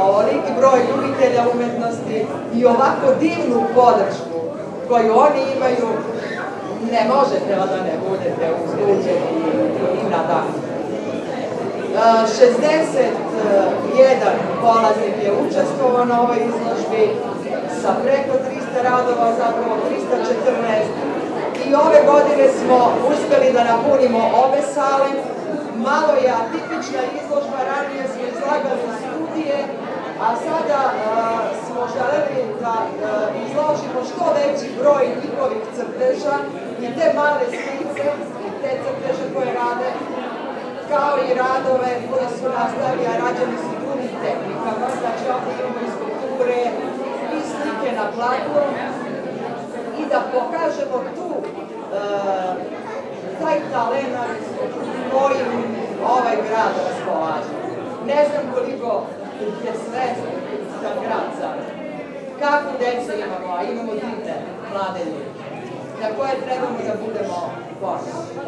Ovoliki broj ljubitelja umetnosti i ovako divnu podršku koju oni imaju, ne možete da ne budete uzbuđeni i nadahnuti. 61 polaznik je učestvovao na ovoj izložbi sa preko 300 radova, zapravo 314. I ove godine smo uspjeli da napunimo ove sale. Malo je atipična izložba, ranije smo izlagali broj njihovih crteža i te male skice i te crteže koje rade, kao i radove koje su nastali, a rađeni su drugim tehnikama, znači ovdje imamo i skulpture i slike na platnu. I da pokažemo tu taj talent kojim ovaj grad raspolaže. Ne znam koliko je sve za grad sad. Kakvu djecu imamo, a imamo divne mlade ljudi, na koje trebamo da budemo ponosni.